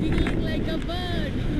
giggling like a bird.